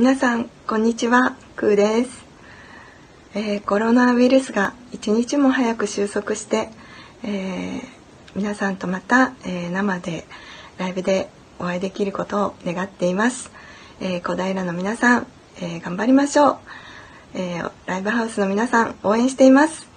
皆さんこんにちは。クーです、えー、コロナウイルスが一日も早く収束して、えー、皆さんとまた、えー、生でライブでお会いできることを願っています、え小平の皆さん、え頑張りましょう、えライブハウスの皆さん応援しています。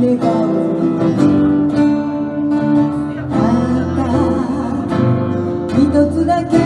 「あなた一つだけ」